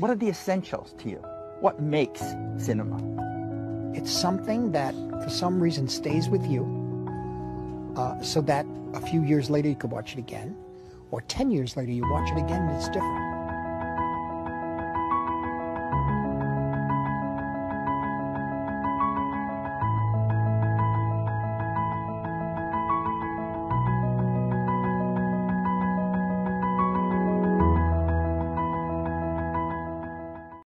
What are the essentials to you? What makes cinema? It's something that, for some reason, stays with you, uh, so that a few years later you could watch it again, or 10 years later you watch it again and it's different.